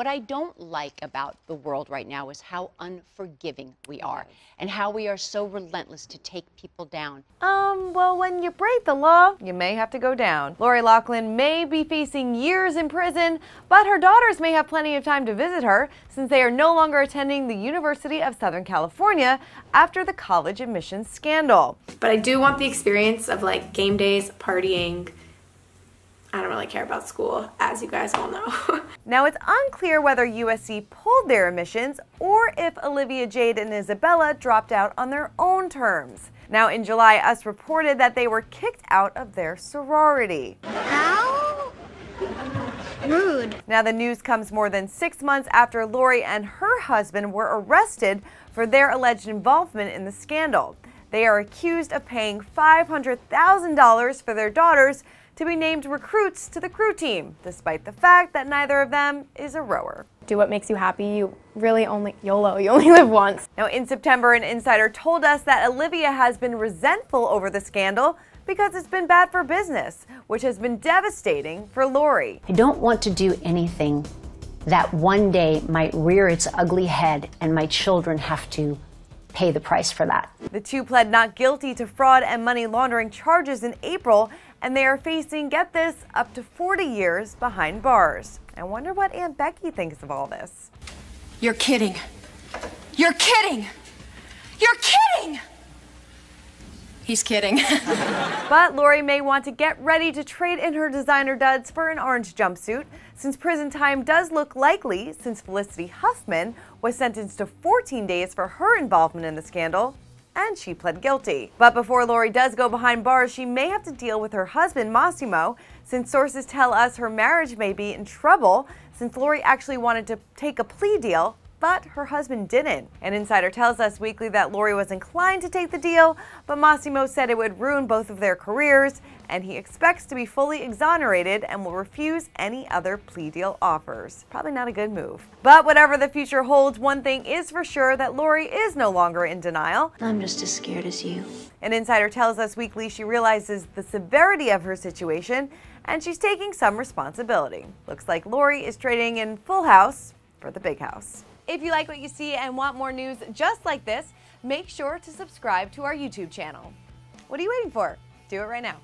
What I don't like about the world right now is how unforgiving we are and how we are so relentless to take people down. Um, well, when you break the law, you may have to go down. Lori Loughlin may be facing years in prison, but her daughters may have plenty of time to visit her since they are no longer attending the University of Southern California after the college admissions scandal. But I do want the experience of like game days, partying, I don't really care about school, as you guys all know. now, it's unclear whether USC pulled their admissions or if Olivia Jade and Isabella dropped out on their own terms. Now, in July, US reported that they were kicked out of their sorority. How? Rude. Now, the news comes more than six months after Lori and her husband were arrested for their alleged involvement in the scandal. They are accused of paying $500,000 for their daughters to be named recruits to the crew team, despite the fact that neither of them is a rower. Do what makes you happy. You really only, YOLO, you only live once. Now, in September, an insider told us that Olivia has been resentful over the scandal because it's been bad for business, which has been devastating for Lori. I don't want to do anything that one day might rear its ugly head and my children have to pay the price for that. The two pled not guilty to fraud and money laundering charges in April and they are facing, get this, up to 40 years behind bars. I wonder what Aunt Becky thinks of all this. You're kidding. You're kidding. You're kidding. He's kidding. but Lori may want to get ready to trade in her designer duds for an orange jumpsuit, since prison time does look likely since Felicity Huffman was sentenced to 14 days for her involvement in the scandal and she pled guilty. But before Lori does go behind bars, she may have to deal with her husband, Massimo, since sources tell us her marriage may be in trouble since Lori actually wanted to take a plea deal but her husband didn't. An insider tells Us Weekly that Lori was inclined to take the deal, but Massimo said it would ruin both of their careers, and he expects to be fully exonerated and will refuse any other plea deal offers. Probably not a good move. But whatever the future holds, one thing is for sure that Lori is no longer in denial. I'm just as scared as you. An insider tells Us Weekly she realizes the severity of her situation and she's taking some responsibility. Looks like Lori is trading in Full House for the Big House. If you like what you see and want more news just like this, make sure to subscribe to our YouTube channel. What are you waiting for? Do it right now.